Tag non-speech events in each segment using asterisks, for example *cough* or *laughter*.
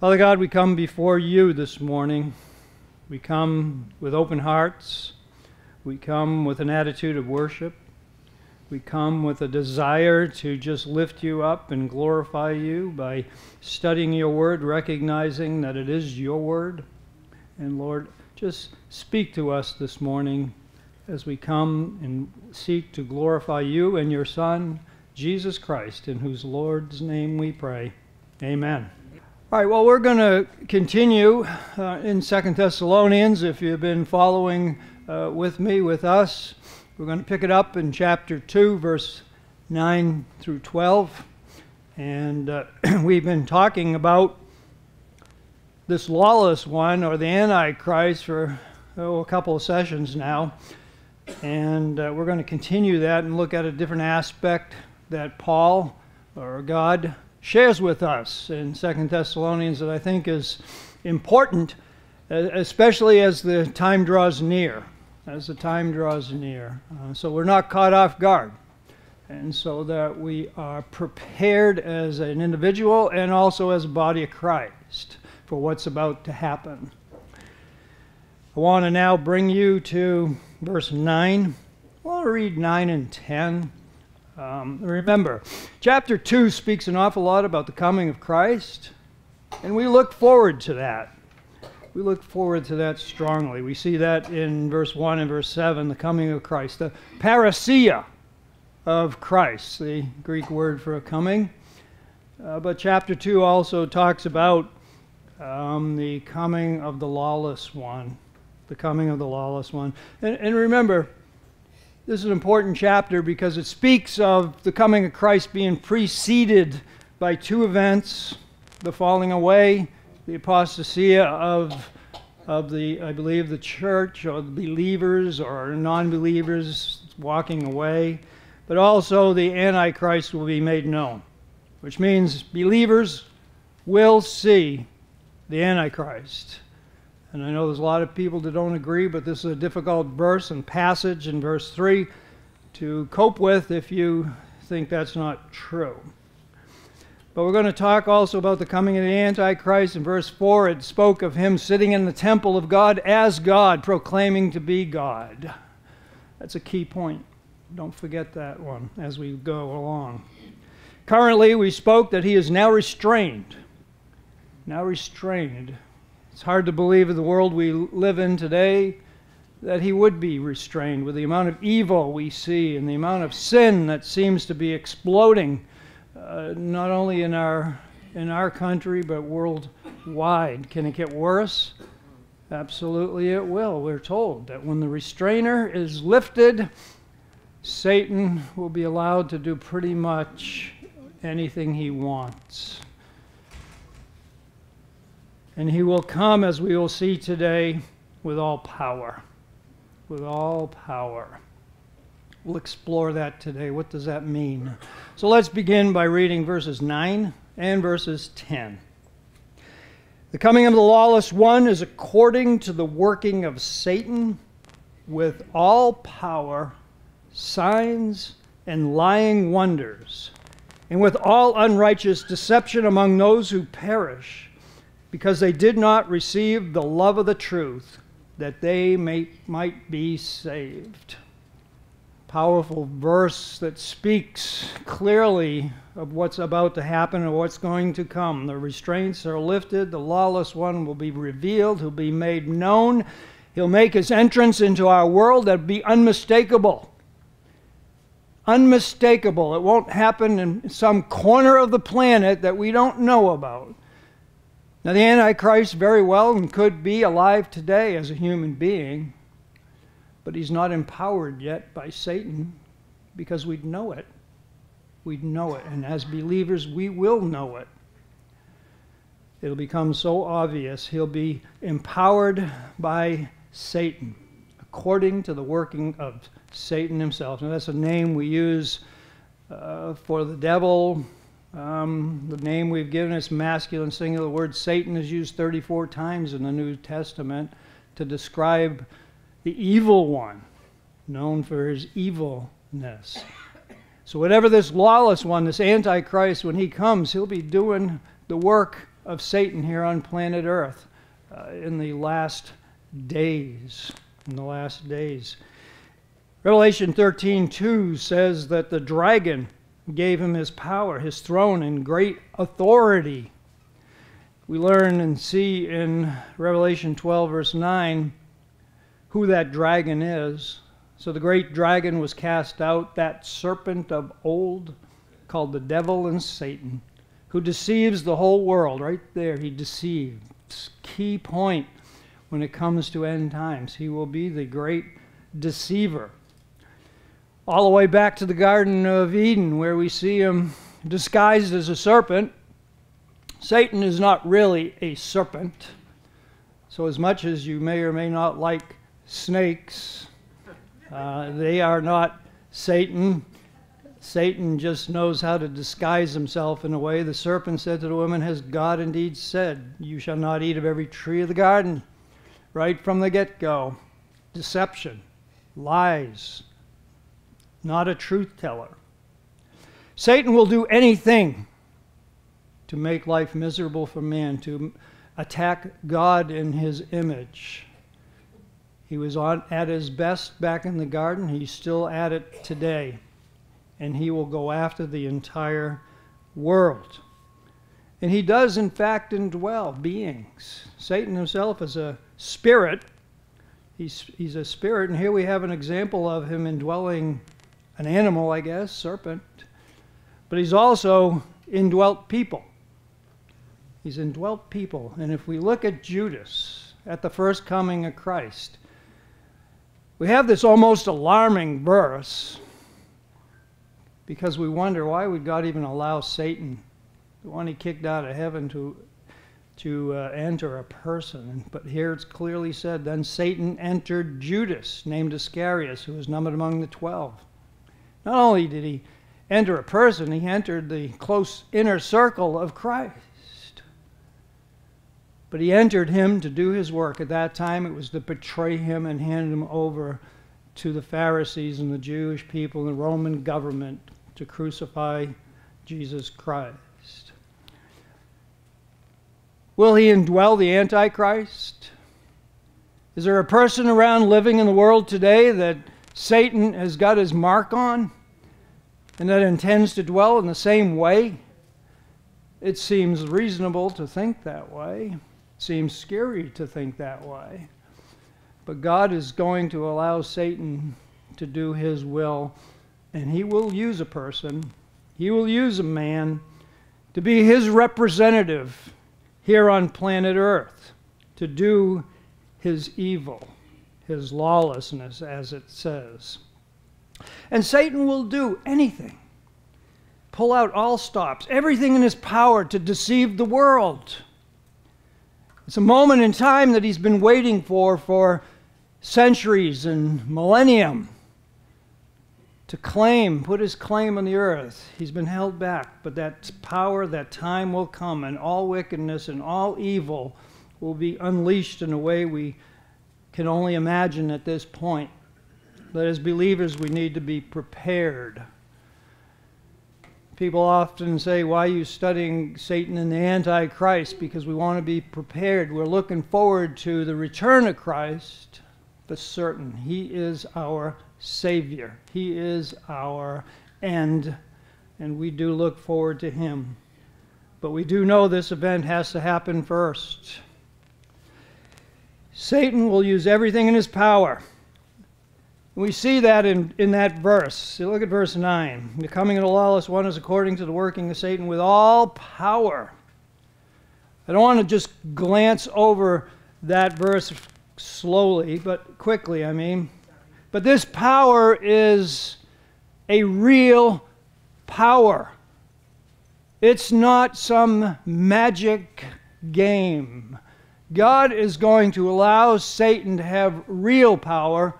Father God, we come before you this morning. We come with open hearts. We come with an attitude of worship. We come with a desire to just lift you up and glorify you by studying your word, recognizing that it is your word. And Lord, just speak to us this morning as we come and seek to glorify you and your Son, Jesus Christ, in whose Lord's name we pray. Amen. All right, well, we're going to continue uh, in Second Thessalonians. If you've been following uh, with me, with us, we're going to pick it up in chapter 2, verse 9 through 12. And uh, *clears throat* we've been talking about this lawless one, or the Antichrist, for oh, a couple of sessions now. And uh, we're going to continue that and look at a different aspect that Paul, or God, shares with us in Second Thessalonians that I think is important, especially as the time draws near. As the time draws near. Uh, so we're not caught off guard. And so that we are prepared as an individual and also as a body of Christ for what's about to happen. I want to now bring you to verse 9. I want to read 9 and 10. Um, remember, chapter 2 speaks an awful lot about the coming of Christ, and we look forward to that. We look forward to that strongly. We see that in verse 1 and verse 7, the coming of Christ, the parousia of Christ, the Greek word for a coming. Uh, but chapter 2 also talks about um, the coming of the lawless one. The coming of the lawless one. And, and remember, this is an important chapter because it speaks of the coming of Christ being preceded by two events the falling away, the apostasia of, of the, I believe, the church or the believers or non believers walking away, but also the Antichrist will be made known, which means believers will see the Antichrist. And I know there's a lot of people that don't agree, but this is a difficult verse and passage in verse 3 to cope with if you think that's not true. But we're going to talk also about the coming of the Antichrist. In verse 4, it spoke of him sitting in the temple of God as God, proclaiming to be God. That's a key point. Don't forget that one as we go along. Currently, we spoke that he is now restrained. Now restrained it's hard to believe in the world we live in today that he would be restrained with the amount of evil we see and the amount of sin that seems to be exploding, uh, not only in our in our country but worldwide. Can it get worse? Absolutely, it will. We're told that when the restrainer is lifted, Satan will be allowed to do pretty much anything he wants. And he will come, as we will see today, with all power. With all power. We'll explore that today. What does that mean? So let's begin by reading verses 9 and verses 10. The coming of the lawless one is according to the working of Satan with all power, signs, and lying wonders, and with all unrighteous deception among those who perish because they did not receive the love of the truth that they may, might be saved. Powerful verse that speaks clearly of what's about to happen and what's going to come. The restraints are lifted, the lawless one will be revealed, he'll be made known. He'll make his entrance into our world that'll be unmistakable. Unmistakable. It won't happen in some corner of the planet that we don't know about. Now, the Antichrist very well and could be alive today as a human being, but he's not empowered yet by Satan because we'd know it. We'd know it. And as believers, we will know it. It'll become so obvious. He'll be empowered by Satan, according to the working of Satan himself. Now, that's a name we use uh, for the devil um, the name we've given is masculine singular. The word Satan is used 34 times in the New Testament to describe the evil one, known for his evilness. So, whatever this lawless one, this Antichrist, when he comes, he'll be doing the work of Satan here on planet Earth uh, in the last days. In the last days. Revelation 13:2 says that the dragon gave him his power, his throne, and great authority. We learn and see in Revelation 12, verse 9, who that dragon is. So the great dragon was cast out, that serpent of old, called the devil and Satan, who deceives the whole world. Right there, he deceives. Key point when it comes to end times. He will be the great deceiver all the way back to the Garden of Eden, where we see him disguised as a serpent. Satan is not really a serpent. So, as much as you may or may not like snakes, uh, they are not Satan. Satan just knows how to disguise himself in a way. The serpent said to the woman, Has God indeed said, You shall not eat of every tree of the garden? Right from the get go. Deception, lies, not a truth teller. Satan will do anything to make life miserable for man, to attack God in his image. He was on, at his best back in the garden. He's still at it today. And he will go after the entire world. And he does, in fact, indwell beings. Satan himself is a spirit. He's, he's a spirit. And here we have an example of him indwelling an animal, I guess, serpent, but he's also indwelt people. He's indwelt people. And if we look at Judas at the first coming of Christ, we have this almost alarming verse because we wonder why would God even allow Satan, the one he kicked out of heaven, to to uh, enter a person. But here it's clearly said, then Satan entered Judas, named Iscariot, who was numbered among the twelve. Not only did he enter a person, he entered the close inner circle of Christ. But he entered him to do his work. At that time, it was to betray him and hand him over to the Pharisees and the Jewish people and the Roman government to crucify Jesus Christ. Will he indwell the Antichrist? Is there a person around living in the world today that Satan has got his mark on and that intends to dwell in the same way, it seems reasonable to think that way. It seems scary to think that way. But God is going to allow Satan to do his will, and he will use a person, he will use a man to be his representative here on planet Earth, to do his evil his lawlessness, as it says. And Satan will do anything, pull out all stops, everything in his power to deceive the world. It's a moment in time that he's been waiting for for centuries and millennium to claim, put his claim on the earth. He's been held back, but that power, that time will come, and all wickedness and all evil will be unleashed in a way we can only imagine at this point. But as believers, we need to be prepared. People often say, Why are you studying Satan and the Antichrist? Because we want to be prepared. We're looking forward to the return of Christ for certain. He is our Savior, He is our end, and we do look forward to Him. But we do know this event has to happen first. Satan will use everything in his power. We see that in, in that verse. Look at verse 9. The coming of the lawless one is according to the working of Satan with all power. I don't want to just glance over that verse slowly, but quickly, I mean. But this power is a real power. It's not some magic game. God is going to allow Satan to have real power,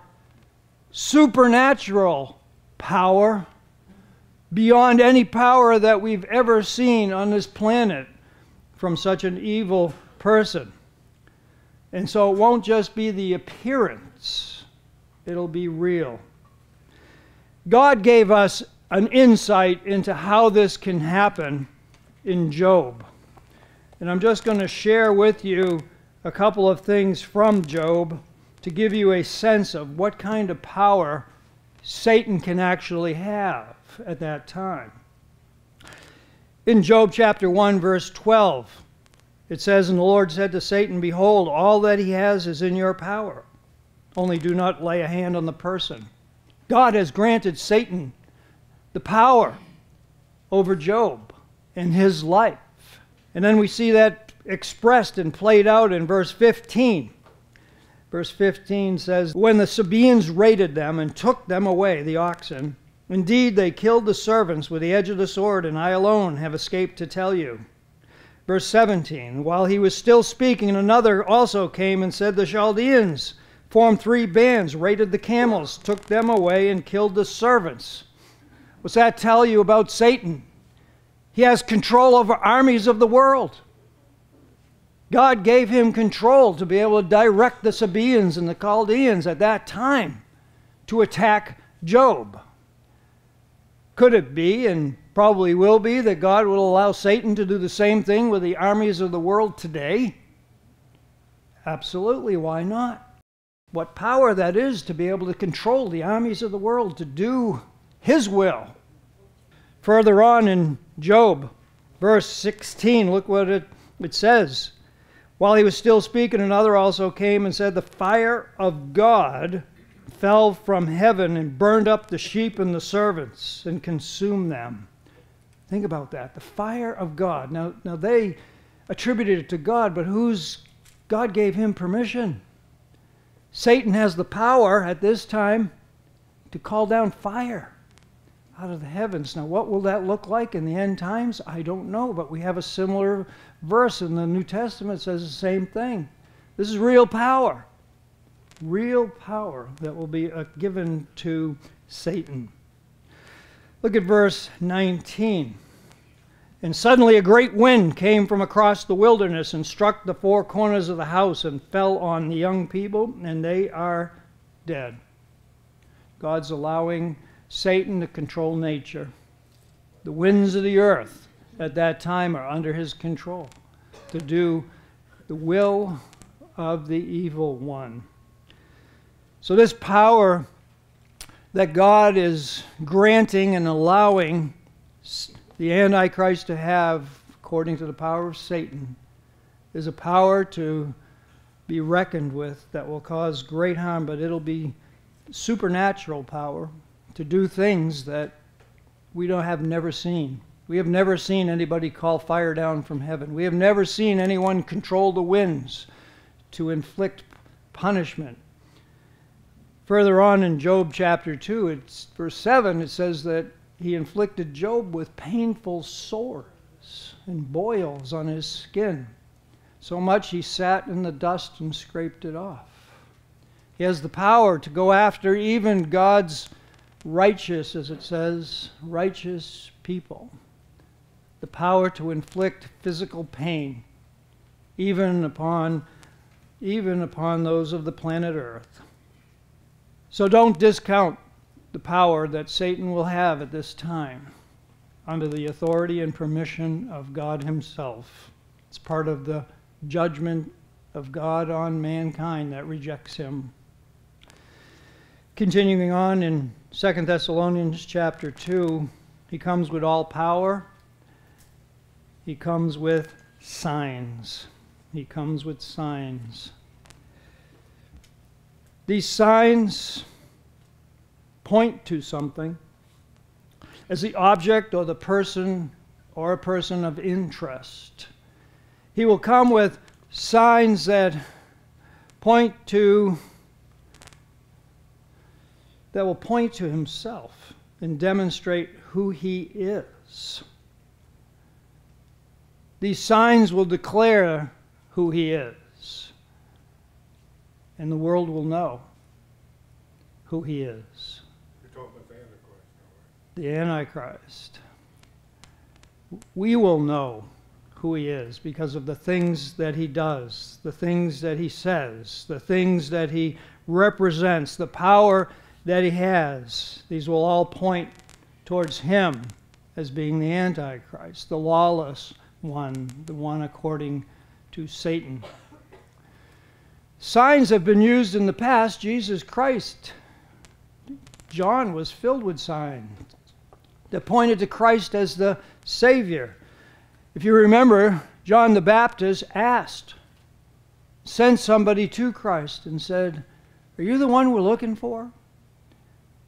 supernatural power, beyond any power that we've ever seen on this planet from such an evil person. And so it won't just be the appearance, it'll be real. God gave us an insight into how this can happen in Job. And I'm just going to share with you a couple of things from Job to give you a sense of what kind of power Satan can actually have at that time. In Job chapter 1, verse 12, it says, And the Lord said to Satan, Behold, all that he has is in your power. Only do not lay a hand on the person. God has granted Satan the power over Job and his life. And then we see that expressed and played out in verse 15. Verse 15 says, When the Sabaeans raided them and took them away, the oxen, indeed they killed the servants with the edge of the sword, and I alone have escaped to tell you. Verse 17, While he was still speaking, another also came and said, The Chaldeans formed three bands, raided the camels, took them away, and killed the servants. What's that tell you about Satan? He has control over armies of the world. God gave him control to be able to direct the Sabaeans and the Chaldeans at that time to attack Job. Could it be, and probably will be, that God will allow Satan to do the same thing with the armies of the world today? Absolutely, why not? What power that is to be able to control the armies of the world, to do his will. Further on in Job, verse 16, look what it, it says. While he was still speaking, another also came and said, The fire of God fell from heaven and burned up the sheep and the servants and consumed them. Think about that. The fire of God. Now, now they attributed it to God, but who's God gave him permission? Satan has the power at this time to call down fire out of the heavens. Now, what will that look like in the end times? I don't know, but we have a similar verse in the New Testament says the same thing. This is real power. Real power that will be uh, given to Satan. Look at verse 19. And suddenly a great wind came from across the wilderness and struck the four corners of the house and fell on the young people, and they are dead. God's allowing Satan to control nature. The winds of the earth at that time are under his control to do the will of the evil one. So, this power that God is granting and allowing the Antichrist to have, according to the power of Satan, is a power to be reckoned with that will cause great harm, but it'll be supernatural power to do things that we don't have never seen. We have never seen anybody call fire down from heaven. We have never seen anyone control the winds to inflict punishment. Further on in Job chapter 2, it's verse 7, it says that he inflicted Job with painful sores and boils on his skin, so much he sat in the dust and scraped it off. He has the power to go after even God's righteous, as it says, righteous people the power to inflict physical pain, even upon, even upon those of the planet Earth. So don't discount the power that Satan will have at this time under the authority and permission of God Himself. It's part of the judgment of God on mankind that rejects Him. Continuing on in 2 Thessalonians chapter 2, he comes with all power he comes with signs. He comes with signs. These signs point to something as the object or the person or a person of interest. He will come with signs that point to that will point to himself and demonstrate who he is. These signs will declare who he is, and the world will know who he is. You're talking about the Antichrist, The Antichrist. We will know who he is because of the things that he does, the things that he says, the things that he represents, the power that he has. These will all point towards him as being the Antichrist, the lawless one, the one according to Satan. Signs have been used in the past. Jesus Christ, John was filled with signs that pointed to Christ as the Savior. If you remember, John the Baptist asked, sent somebody to Christ and said, Are you the one we're looking for?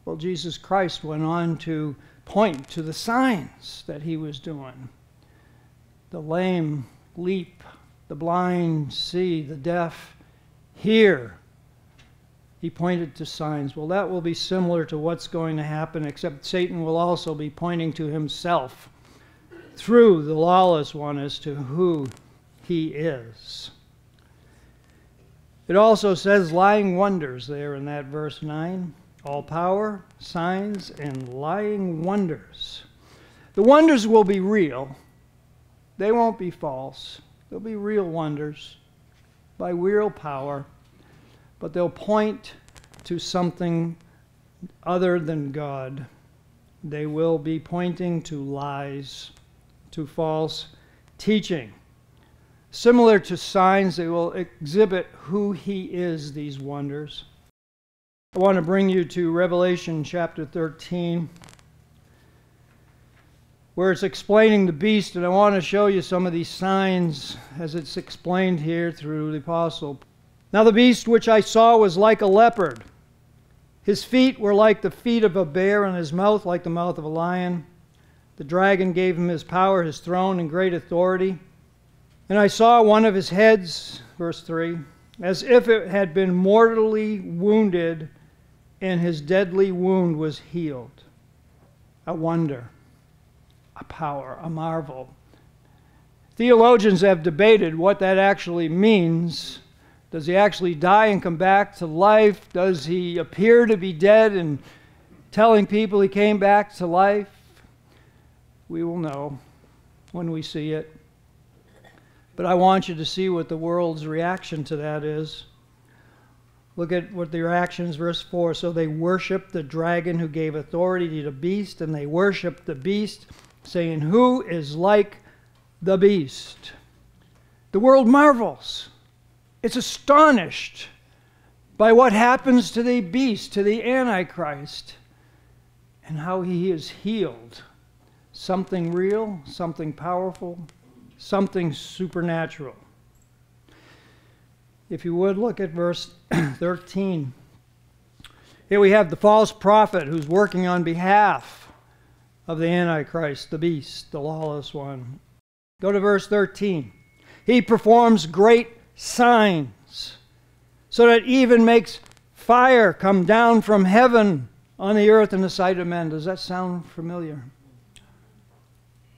Well, Jesus Christ went on to point to the signs that he was doing. The lame leap, the blind see, the deaf hear. He pointed to signs. Well, that will be similar to what's going to happen, except Satan will also be pointing to himself through the lawless one as to who he is. It also says lying wonders there in that verse 9 all power, signs, and lying wonders. The wonders will be real, they won't be false. They'll be real wonders by real power, but they'll point to something other than God. They will be pointing to lies, to false teaching. Similar to signs, they will exhibit who He is, these wonders. I want to bring you to Revelation chapter 13, where it's explaining the beast, and I want to show you some of these signs as it's explained here through the apostle. Now, the beast which I saw was like a leopard. His feet were like the feet of a bear, and his mouth like the mouth of a lion. The dragon gave him his power, his throne, and great authority. And I saw one of his heads, verse 3, as if it had been mortally wounded and his deadly wound was healed. A wonder, a power, a marvel. Theologians have debated what that actually means. Does he actually die and come back to life? Does he appear to be dead and telling people he came back to life? We will know when we see it. But I want you to see what the world's reaction to that is. Look at what their actions, verse 4. So they worshiped the dragon who gave authority to the beast, and they worshiped the beast, saying, Who is like the beast? The world marvels. It's astonished by what happens to the beast, to the Antichrist, and how he is healed. Something real, something powerful, something supernatural. If you would look at verse *clears throat* 13. Here we have the false prophet who's working on behalf of the Antichrist, the beast, the lawless one. Go to verse 13. He performs great signs, so that even makes fire come down from heaven on the earth in the sight of men. Does that sound familiar?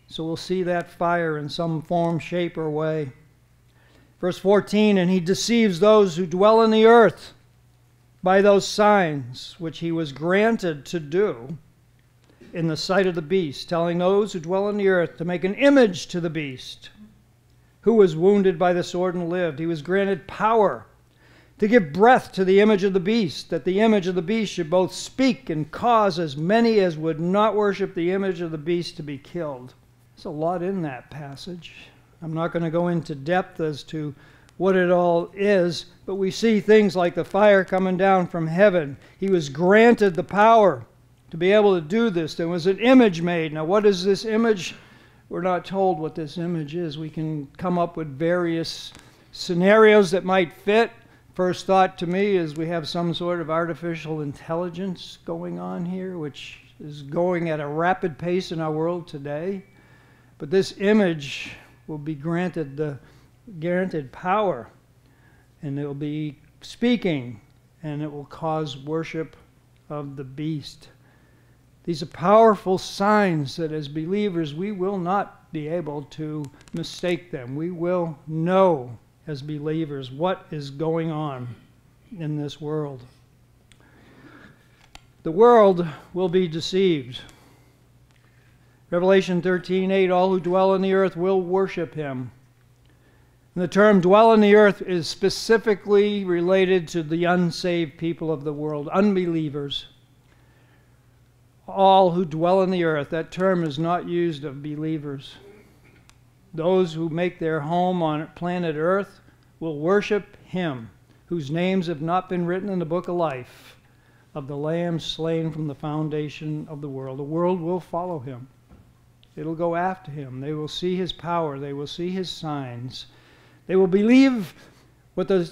So we'll see that fire in some form, shape, or way. Verse 14, and he deceives those who dwell in the earth by those signs which he was granted to do in the sight of the beast, telling those who dwell in the earth to make an image to the beast, who was wounded by the sword and lived. He was granted power to give breath to the image of the beast, that the image of the beast should both speak and cause as many as would not worship the image of the beast to be killed. There's a lot in that passage. I'm not going to go into depth as to what it all is, but we see things like the fire coming down from heaven. He was granted the power to be able to do this. There was an image made. Now, what is this image? We're not told what this image is. We can come up with various scenarios that might fit. First thought to me is we have some sort of artificial intelligence going on here, which is going at a rapid pace in our world today. But this image will be granted the granted power, and it will be speaking, and it will cause worship of the beast. These are powerful signs that as believers we will not be able to mistake them. We will know as believers what is going on in this world. The world will be deceived. Revelation 13:8 All who dwell on the earth will worship him. And the term dwell on the earth is specifically related to the unsaved people of the world, unbelievers. All who dwell on the earth. That term is not used of believers. Those who make their home on planet Earth will worship him, whose names have not been written in the book of life of the Lamb slain from the foundation of the world. The world will follow him. It'll go after him. They will see his power. They will see his signs. They will believe what the,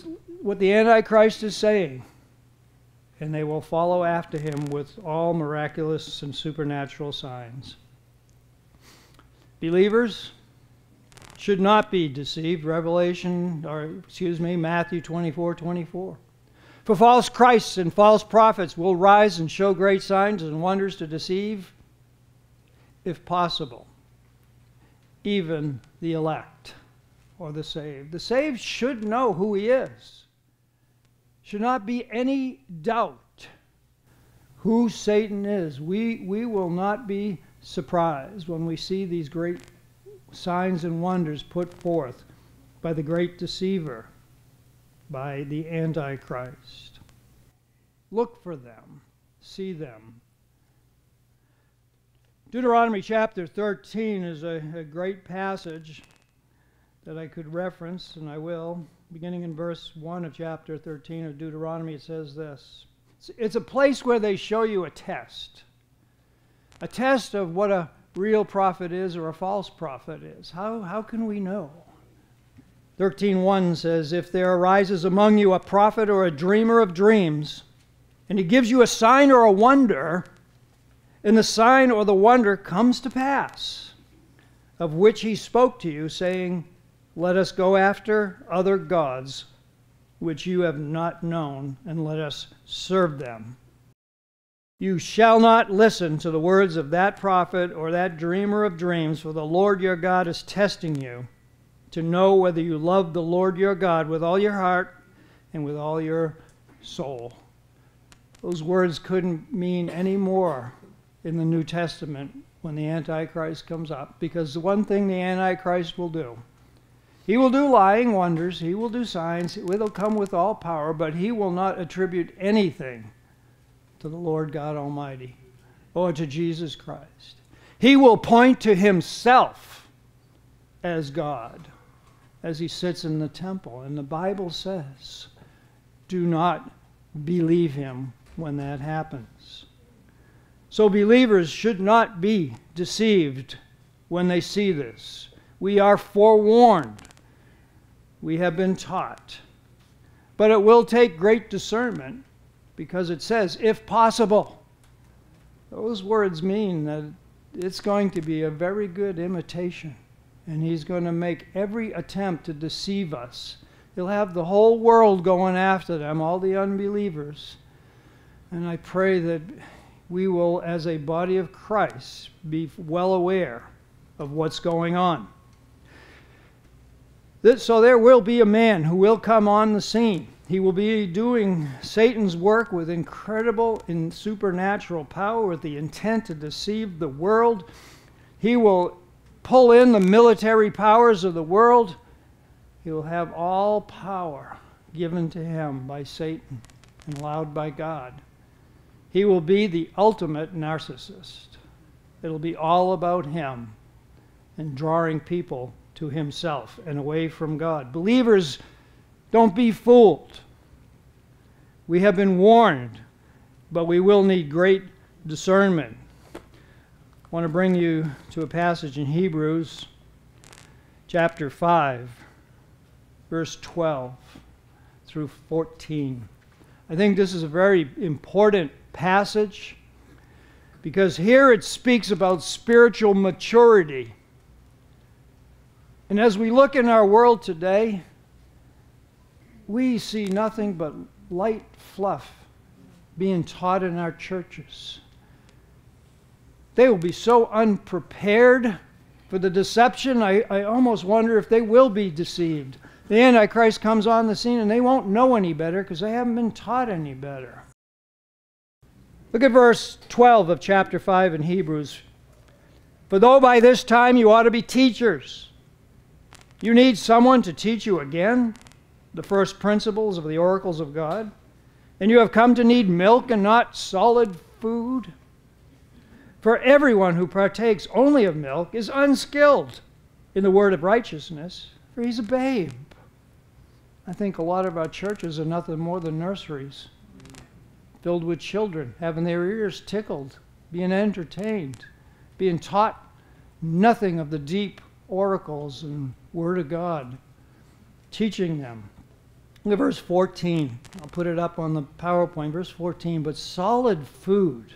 what the Antichrist is saying. And they will follow after him with all miraculous and supernatural signs. Believers should not be deceived. Revelation, or excuse me, Matthew 24 24. For false Christs and false prophets will rise and show great signs and wonders to deceive if possible, even the elect or the saved. The saved should know who he is. Should not be any doubt who Satan is. We, we will not be surprised when we see these great signs and wonders put forth by the great deceiver, by the Antichrist. Look for them, see them, Deuteronomy chapter 13 is a, a, great passage that I could reference, and I will. Beginning in verse 1 of chapter 13 of Deuteronomy, it says this It's a place where they show you a test. A test of what a real prophet is or a false prophet is. How, how can we know? 13.1 says, If there arises among you a prophet or a dreamer of dreams, and he gives you a sign or a wonder, and the sign or the wonder comes to pass, of which he spoke to you, saying, Let us go after other gods which you have not known, and let us serve them. You shall not listen to the words of that prophet or that dreamer of dreams, for the Lord your God is testing you to know whether you love the Lord your God with all your heart and with all your soul. Those words couldn't mean any more in the New Testament when the Antichrist comes up. Because the one thing the Antichrist will do, he will do lying wonders, he will do signs, it'll come with all power, but he will not attribute anything to the Lord God Almighty or to Jesus Christ. He will point to himself as God as he sits in the temple. And the Bible says, do not believe him when that happens. So believers should not be deceived when they see this. We are forewarned. We have been taught. But it will take great discernment because it says, if possible. Those words mean that it's going to be a very good imitation. And he's going to make every attempt to deceive us. He'll have the whole world going after them, all the unbelievers. And I pray that we will, as a body of Christ, be well aware of what's going on. So there will be a man who will come on the scene. He will be doing Satan's work with incredible and supernatural power with the intent to deceive the world. He will pull in the military powers of the world. He will have all power given to him by Satan and allowed by God. He will be the ultimate narcissist. It'll be all about him and drawing people to himself and away from God. Believers, don't be fooled. We have been warned, but we will need great discernment. I want to bring you to a passage in Hebrews chapter 5, verse 12 through 14. I think this is a very important passage because here it speaks about spiritual maturity. And as we look in our world today, we see nothing but light fluff being taught in our churches. They will be so unprepared for the deception, I, I almost wonder if they will be deceived. The Antichrist comes on the scene and they won't know any better because they haven't been taught any better. Look at verse 12 of chapter 5 in Hebrews. For though by this time you ought to be teachers, you need someone to teach you again the first principles of the oracles of God, and you have come to need milk and not solid food. For everyone who partakes only of milk is unskilled in the word of righteousness, for he's a babe. I think a lot of our churches are nothing more than nurseries filled with children, having their ears tickled, being entertained, being taught nothing of the deep oracles and Word of God, teaching them. Look at verse 14. I'll put it up on the PowerPoint. Verse 14. But solid food.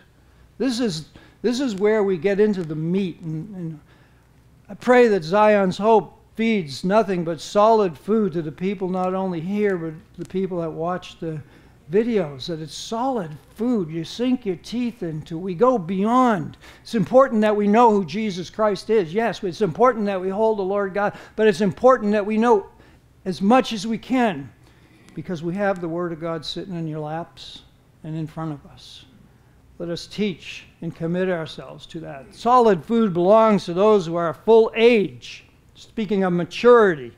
This is, this is where we get into the meat. And, and I pray that Zion's Hope feeds nothing but solid food to the people not only here, but the people that watch the videos that it's solid food you sink your teeth into. We go beyond. It's important that we know who Jesus Christ is. Yes, it's important that we hold the Lord God, but it's important that we know as much as we can because we have the Word of God sitting in your laps and in front of us. Let us teach and commit ourselves to that. Solid food belongs to those who are full age, speaking of maturity.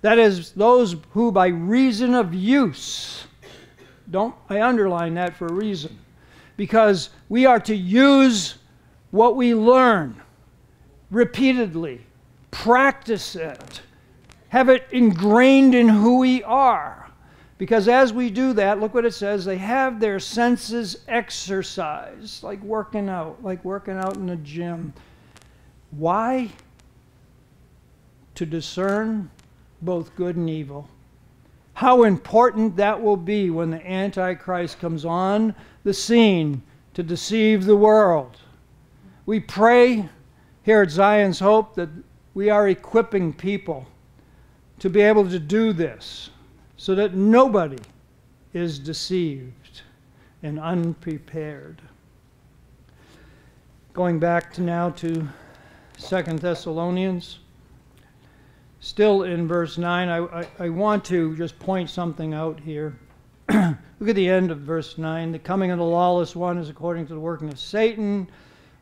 That is, those who by reason of use, don't I underline that for a reason? Because we are to use what we learn repeatedly, practice it, have it ingrained in who we are. Because as we do that, look what it says they have their senses exercised, like working out, like working out in the gym. Why? To discern both good and evil how important that will be when the Antichrist comes on the scene to deceive the world. We pray here at Zion's Hope that we are equipping people to be able to do this so that nobody is deceived and unprepared. Going back to now to Second Thessalonians. Still in verse 9, I, I, I want to just point something out here. *clears throat* Look at the end of verse 9. The coming of the lawless one is according to the working of Satan,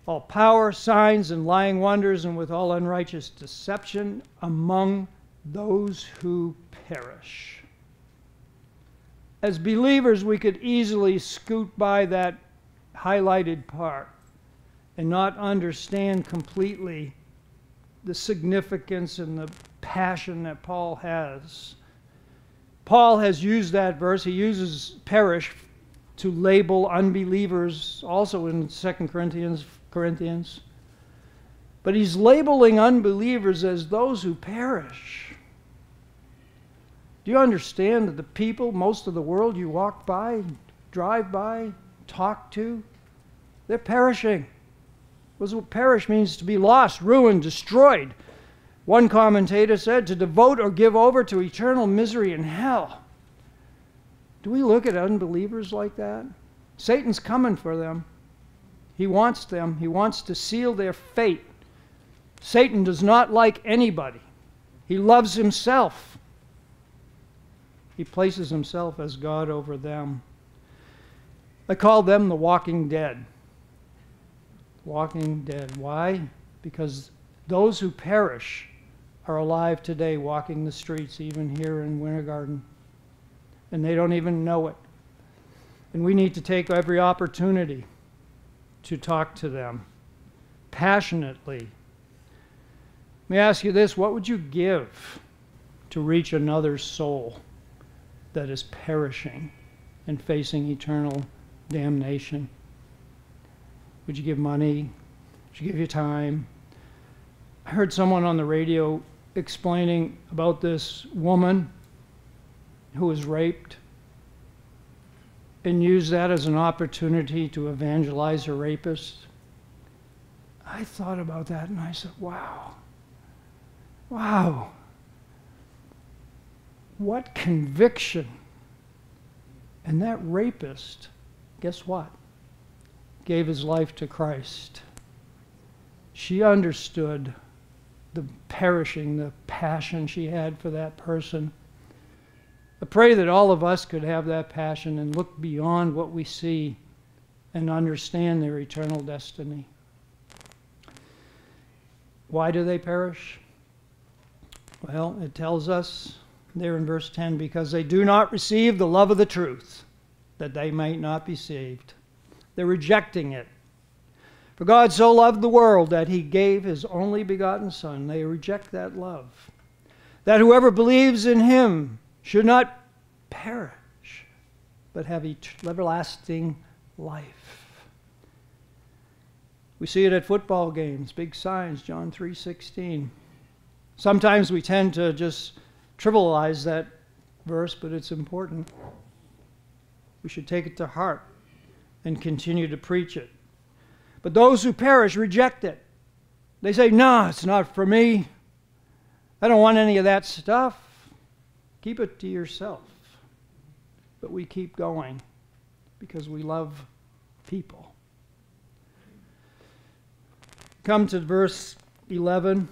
all power, signs, and lying wonders, and with all unrighteous deception among those who perish. As believers, we could easily scoot by that highlighted part and not understand completely the significance and the passion that Paul has. Paul has used that verse. He uses perish to label unbelievers also in 2 Corinthians Corinthians. But he's labeling unbelievers as those who perish. Do you understand that the people, most of the world you walk by, drive by, talk to, they're perishing. What perish means to be lost, ruined, destroyed. One commentator said to devote or give over to eternal misery in hell. Do we look at unbelievers like that? Satan's coming for them. He wants them, he wants to seal their fate. Satan does not like anybody, he loves himself. He places himself as God over them. I call them the walking dead. Walking dead. Why? Because those who perish are alive today walking the streets, even here in Winter Garden. And they don't even know it. And we need to take every opportunity to talk to them passionately. Let me ask you this what would you give to reach another soul that is perishing and facing eternal damnation? Would you give money? Would you give your time? I heard someone on the radio explaining about this woman who was raped and used that as an opportunity to evangelize her rapist. I thought about that and I said, wow, wow, what conviction. And that rapist, guess what? Gave his life to Christ. She understood the perishing, the passion she had for that person. I pray that all of us could have that passion and look beyond what we see and understand their eternal destiny. Why do they perish? Well, it tells us there in verse 10 because they do not receive the love of the truth, that they might not be saved. They're rejecting it. For God so loved the world that he gave his only begotten Son. They reject that love. That whoever believes in him should not perish, but have everlasting life. We see it at football games, big signs, John 3:16. Sometimes we tend to just trivialize that verse, but it's important. We should take it to heart and continue to preach it. But those who perish reject it. They say, No, it's not for me. I don't want any of that stuff. Keep it to yourself. But we keep going because we love people. Come to verse 11.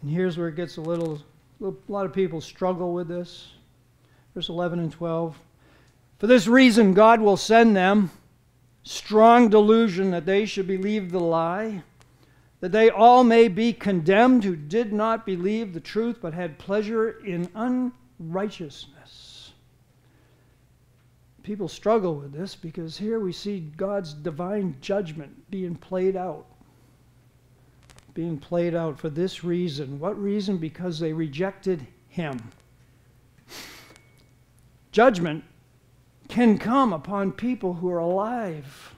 And here's where it gets a little, a lot of people struggle with this. Verse 11 and 12. For this reason, God will send them strong delusion that they should believe the lie, that they all may be condemned who did not believe the truth but had pleasure in unrighteousness. People struggle with this because here we see God's divine judgment being played out. Being played out for this reason. What reason? Because they rejected Him. Judgment can come upon people who are alive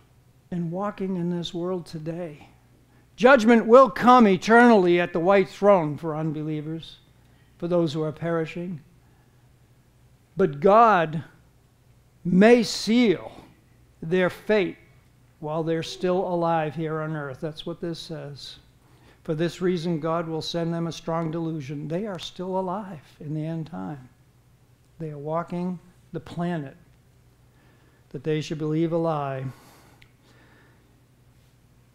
and walking in this world today. Judgment will come eternally at the white throne for unbelievers, for those who are perishing. But God may seal their fate while they're still alive here on earth. That's what this says. For this reason, God will send them a strong delusion. They are still alive in the end time. They are walking the planet that they should believe a lie.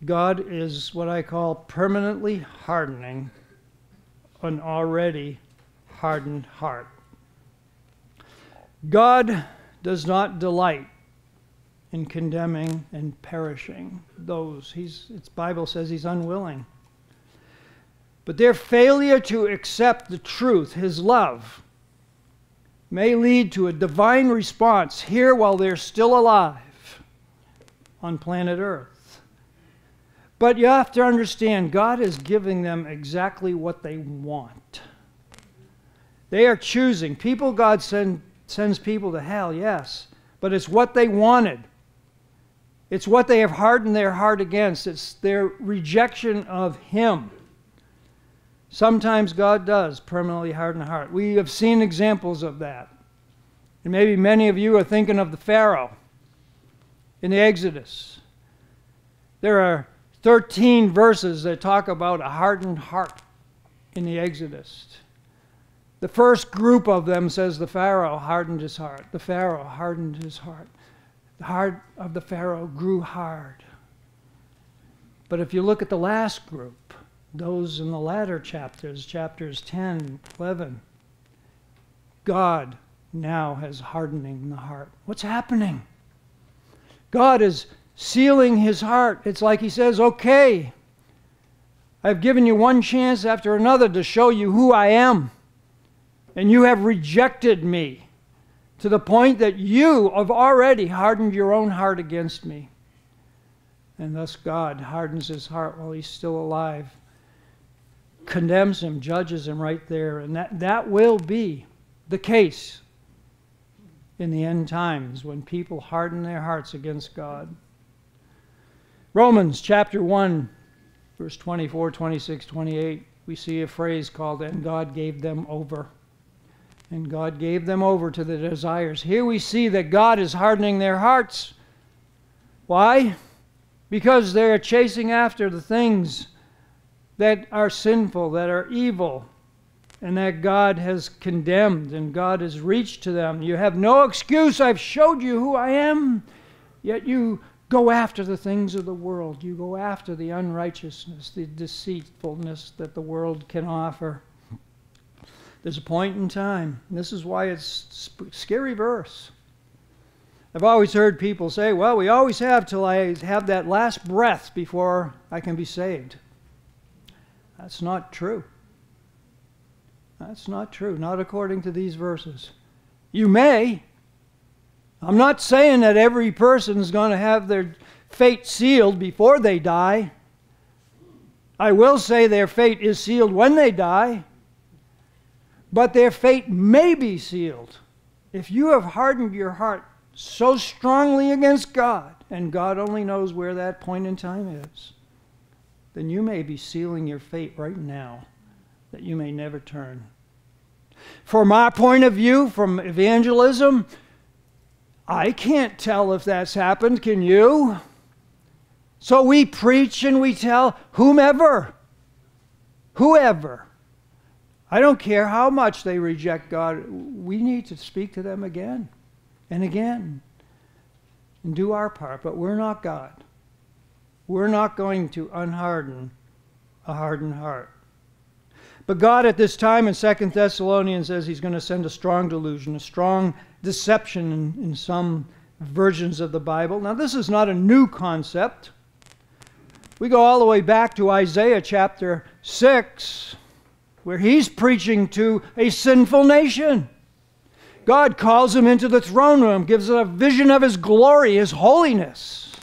God is what I call permanently hardening an already hardened heart. God does not delight in condemning and perishing those. He's, its Bible says he's unwilling. But their failure to accept the truth, his love, may lead to a divine response here while they're still alive on planet Earth. But you have to understand, God is giving them exactly what they want. They are choosing. People, God send, sends people to hell, yes, but it's what they wanted. It's what they have hardened their heart against. It's their rejection of Him. Sometimes God does permanently harden a heart. We have seen examples of that. And maybe many of you are thinking of the Pharaoh in the Exodus. There are 13 verses that talk about a hardened heart in the Exodus. The first group of them says the Pharaoh hardened his heart. The Pharaoh hardened his heart. The heart of the Pharaoh grew hard. But if you look at the last group, those in the latter chapters, chapters 10, 11, God now has hardening the heart. What's happening? God is sealing his heart. It's like he says, okay, I've given you one chance after another to show you who I am. And you have rejected me to the point that you have already hardened your own heart against me. And thus God hardens his heart while he's still alive condemns him, judges him right there. And that, that will be the case in the end times when people harden their hearts against God. Romans chapter 1, verse 24, 26, 28, we see a phrase called, And God gave them over. And God gave them over to the desires. Here we see that God is hardening their hearts. Why? Because they're chasing after the things that are sinful, that are evil, and that God has condemned and God has reached to them. You have no excuse. I've showed you who I am. Yet you go after the things of the world. You go after the unrighteousness, the deceitfulness that the world can offer. There's a point in time. This is why it's scary verse. I've always heard people say, well, we always have till I have that last breath before I can be saved. That's not true. That's not true, not according to these verses. You may. I'm not saying that every person is going to have their fate sealed before they die. I will say their fate is sealed when they die, but their fate may be sealed. If you have hardened your heart so strongly against God, and God only knows where that point in time is, then you may be sealing your fate right now that you may never turn. From my point of view, from evangelism, I can't tell if that's happened. Can you? So we preach and we tell whomever, whoever. I don't care how much they reject God, we need to speak to them again and again and do our part. But we're not God. We're not going to unharden a hardened heart. But God at this time in Second Thessalonians says he's going to send a strong delusion, a strong deception in, in some versions of the Bible. Now, this is not a new concept. We go all the way back to Isaiah chapter 6, where he's preaching to a sinful nation. God calls him into the throne room, gives a vision of his glory, his holiness.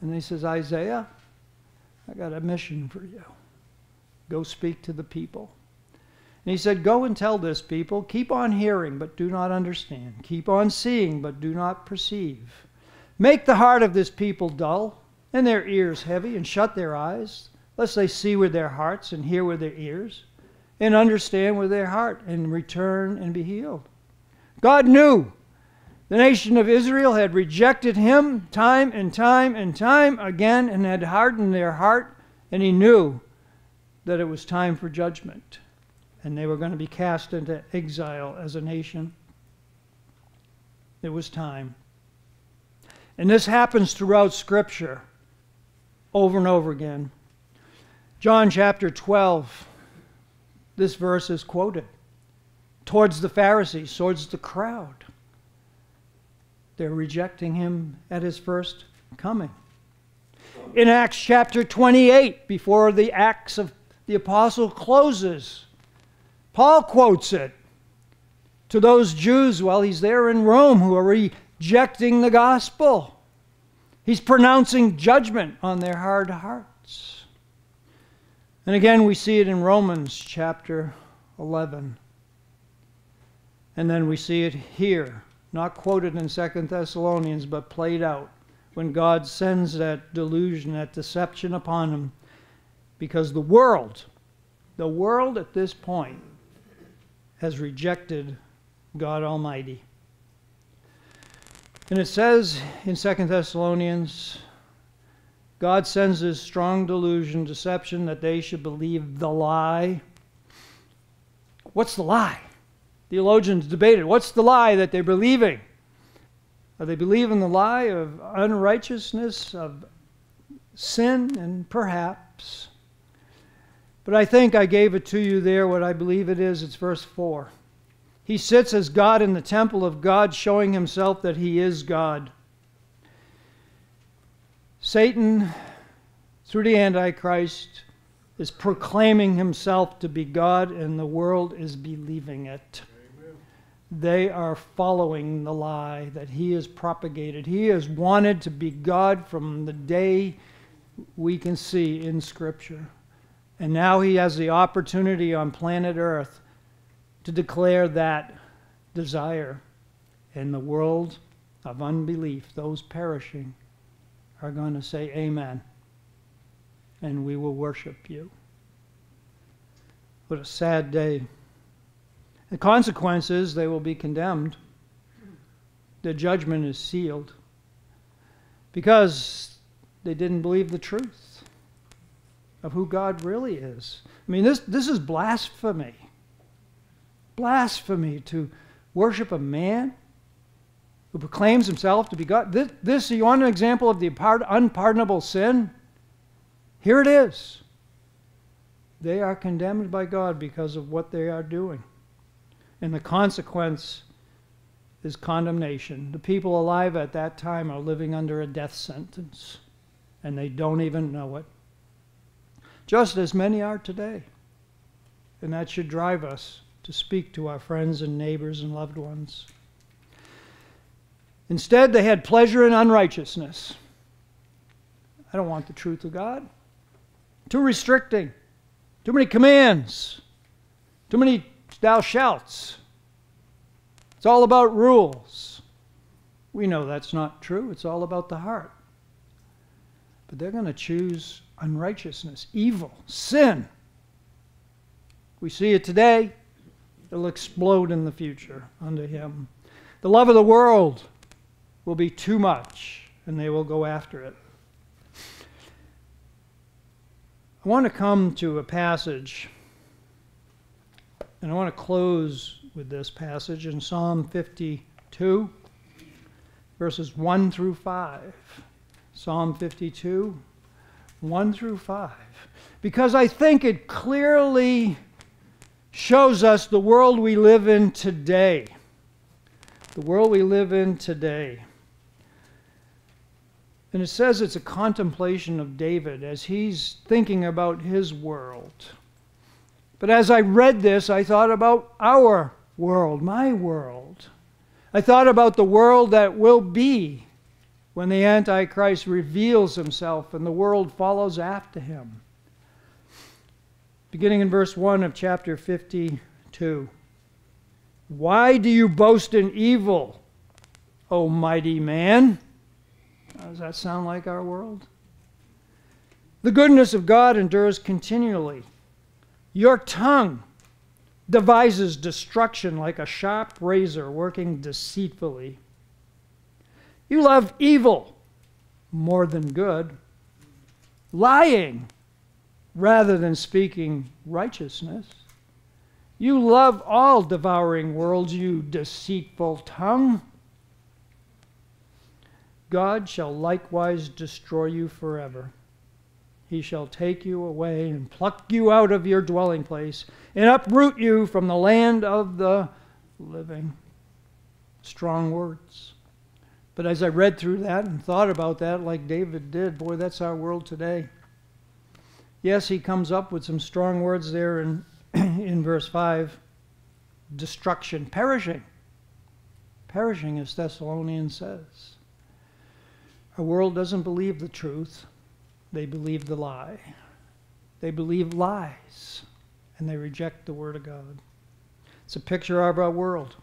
And he says, Isaiah, I got a mission for you. Go speak to the people. And he said, Go and tell this people, keep on hearing, but do not understand. Keep on seeing, but do not perceive. Make the heart of this people dull, and their ears heavy, and shut their eyes, lest they see with their hearts, and hear with their ears, and understand with their heart, and return and be healed. God knew the nation of Israel had rejected him time and time and time again and had hardened their heart, and he knew that it was time for judgment and they were going to be cast into exile as a nation. It was time. And this happens throughout Scripture over and over again. John chapter 12, this verse is quoted towards the Pharisees, towards the crowd. They're rejecting him at his first coming. In Acts chapter 28, before the Acts of the Apostle closes, Paul quotes it to those Jews while he's there in Rome who are rejecting the gospel. He's pronouncing judgment on their hard hearts. And again, we see it in Romans chapter 11. And then we see it here not quoted in Second Thessalonians, but played out when God sends that delusion, that deception upon him. Because the world, the world at this point, has rejected God Almighty. And it says in Second Thessalonians, God sends this strong delusion, deception, that they should believe the lie. What's the lie? Theologians debated what's the lie that they're believing? Are they believing the lie of unrighteousness, of sin, and perhaps. But I think I gave it to you there, what I believe it is. It's verse 4. He sits as God in the temple of God, showing himself that he is God. Satan, through the Antichrist, is proclaiming himself to be God, and the world is believing it they are following the lie that he has propagated. He has wanted to be God from the day we can see in Scripture. And now he has the opportunity on planet Earth to declare that desire. In the world of unbelief, those perishing are going to say, Amen. And we will worship you. What a sad day. The consequences, they will be condemned. The judgment is sealed because they didn't believe the truth of who God really is. I mean, this, this is blasphemy. Blasphemy to worship a man who proclaims himself to be God. This, this you want an example of the unpardonable sin? Here it is. They are condemned by God because of what they are doing and the consequence is condemnation. The people alive at that time are living under a death sentence, and they don't even know it. Just as many are today. And that should drive us to speak to our friends and neighbors and loved ones. Instead, they had pleasure in unrighteousness. I don't want the truth of God. Too restricting. Too many commands. Too many thou shalt. It's all about rules. We know that's not true. It's all about the heart. But they're going to choose unrighteousness, evil, sin. We see it today. It'll explode in the future unto him. The love of the world will be too much, and they will go after it. I want to come to a passage, and I want to close with this passage in Psalm 52, verses 1 through 5. Psalm 52, 1 through 5. Because I think it clearly shows us the world we live in today. The world we live in today. And it says it's a contemplation of David as he's thinking about his world. But as I read this, I thought about our world, my world. I thought about the world that will be when the Antichrist reveals himself and the world follows after him. Beginning in verse 1 of chapter 52. Why do you boast in evil, O mighty man? Does that sound like our world? The goodness of God endures continually. Your tongue devises destruction like a sharp razor working deceitfully. You love evil more than good, lying rather than speaking righteousness. You love all devouring worlds, you deceitful tongue. God shall likewise destroy you forever. He shall take you away and pluck you out of your dwelling place and uproot you from the land of the living. Strong words. But as I read through that and thought about that, like David did, boy, that's our world today. Yes, he comes up with some strong words there in, *clears throat* in verse 5 destruction, perishing. Perishing, as Thessalonians says. Our world doesn't believe the truth, they believe the lie. They believe lies, and they reject the Word of God. It's a picture of our world.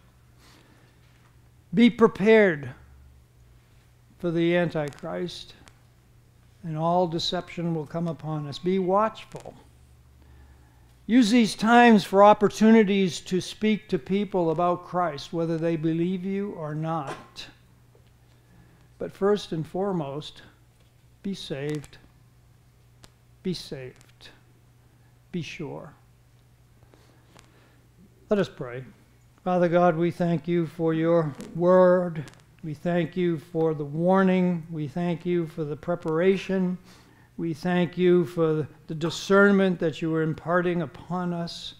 Be prepared for the Antichrist, and all deception will come upon us. Be watchful. Use these times for opportunities to speak to people about Christ, whether they believe you or not. But first and foremost, be saved. Be saved. Be sure. Let us pray. Father God, we thank you for your word. We thank you for the warning. We thank you for the preparation. We thank you for the discernment that you are imparting upon us.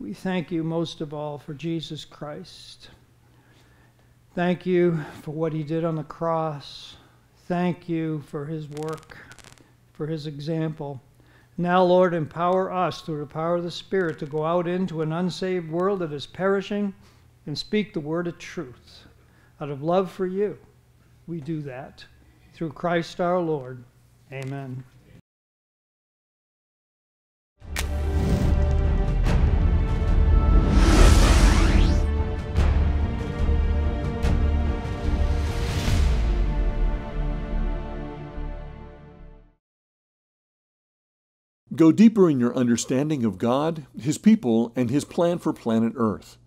We thank you most of all for Jesus Christ. Thank you for what he did on the cross. Thank you for his work, for his example. Now, Lord, empower us through the power of the Spirit to go out into an unsaved world that is perishing and speak the word of truth. Out of love for you, we do that. Through Christ our Lord. Amen. Go deeper in your understanding of God, His people, and His plan for planet Earth.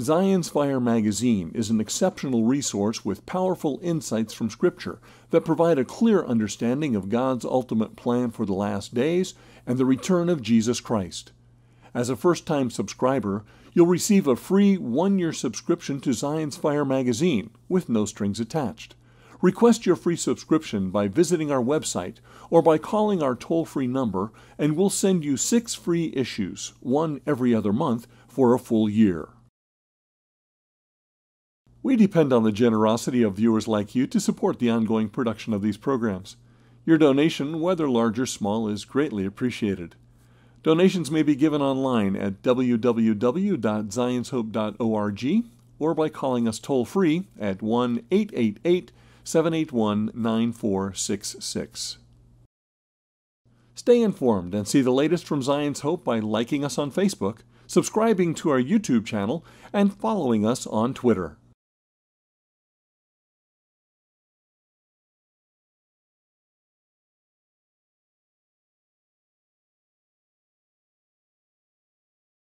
Zion's Fire magazine is an exceptional resource with powerful insights from Scripture that provide a clear understanding of God's ultimate plan for the last days and the return of Jesus Christ. As a first time subscriber, you'll receive a free one year subscription to Zion's Fire magazine with no strings attached. Request your free subscription by visiting our website or by calling our toll free number, and we'll send you six free issues, one every other month, for a full year. We depend on the generosity of viewers like you to support the ongoing production of these programs. Your donation, whether large or small, is greatly appreciated. Donations may be given online at www.zionshope.org or by calling us toll free at 1 888 781 9466. Stay informed and see the latest from Zion's Hope by liking us on Facebook, subscribing to our YouTube channel, and following us on Twitter.